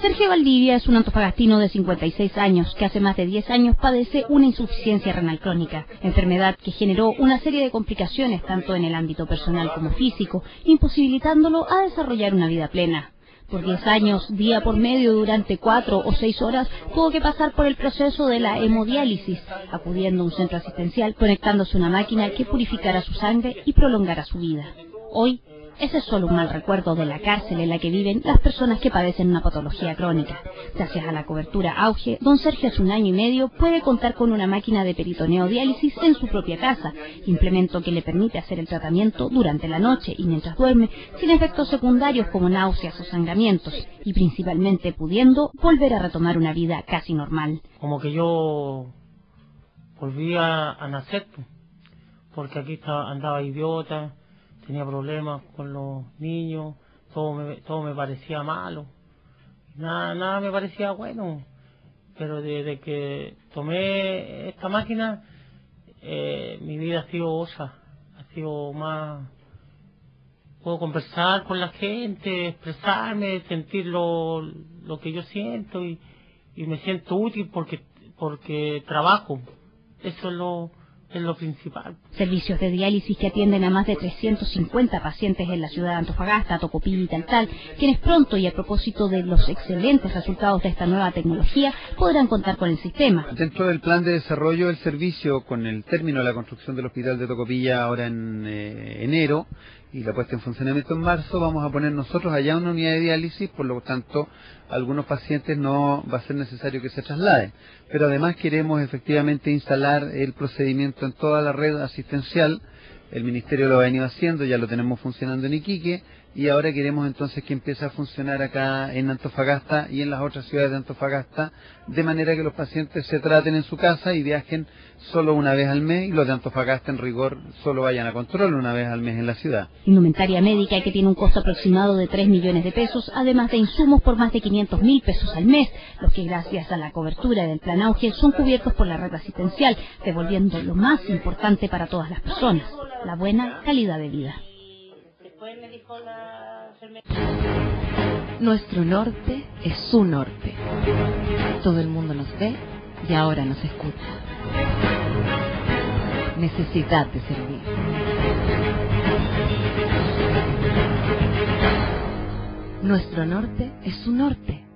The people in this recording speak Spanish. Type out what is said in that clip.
Sergio Valdivia es un antofagastino de 56 años que hace más de 10 años padece una insuficiencia renal crónica, enfermedad que generó una serie de complicaciones tanto en el ámbito personal como físico, imposibilitándolo a desarrollar una vida plena. Por 10 años, día por medio, durante 4 o 6 horas, tuvo que pasar por el proceso de la hemodiálisis, acudiendo a un centro asistencial, conectándose a una máquina que purificara su sangre y prolongara su vida. Hoy ese es solo un mal recuerdo de la cárcel en la que viven las personas que padecen una patología crónica. Gracias a la cobertura Auge, don Sergio hace un año y medio puede contar con una máquina de peritoneo diálisis en su propia casa, implemento que le permite hacer el tratamiento durante la noche y mientras duerme, sin efectos secundarios como náuseas o sangramientos, y principalmente pudiendo volver a retomar una vida casi normal. Como que yo volví a, nacer, porque aquí estaba, andaba idiota, tenía problemas con los niños, todo me, todo me parecía malo, nada, nada me parecía bueno, pero desde que tomé esta máquina, eh, mi vida ha sido osa, ha sido más, puedo conversar con la gente, expresarme, sentir lo, lo que yo siento y, y me siento útil porque, porque trabajo, eso es lo, es lo principal. Servicios de diálisis que atienden a más de 350 pacientes en la ciudad de Antofagasta, Tocopilla y tal, quienes pronto y a propósito de los excelentes resultados de esta nueva tecnología podrán contar con el sistema. Dentro del plan de desarrollo del servicio, con el término de la construcción del hospital de Tocopilla ahora en eh, enero, y la puesta en funcionamiento en marzo, vamos a poner nosotros allá una unidad de diálisis, por lo tanto, algunos pacientes no va a ser necesario que se trasladen. Pero además queremos efectivamente instalar el procedimiento en toda la red asistencial. El Ministerio lo ha venido haciendo, ya lo tenemos funcionando en Iquique, y ahora queremos entonces que empiece a funcionar acá en Antofagasta y en las otras ciudades de Antofagasta, de manera que los pacientes se traten en su casa y viajen solo una vez al mes y los de Antofagasta en rigor solo vayan a control una vez al mes en la ciudad. Indumentaria médica que tiene un costo aproximado de 3 millones de pesos, además de insumos por más de 500 mil pesos al mes, los que gracias a la cobertura del plan auge son cubiertos por la red asistencial, devolviendo lo más importante para todas las personas, la buena calidad de vida. Nuestro norte es su norte. Todo el mundo nos ve y ahora nos escucha. Necesidad de servir. Nuestro norte es su norte.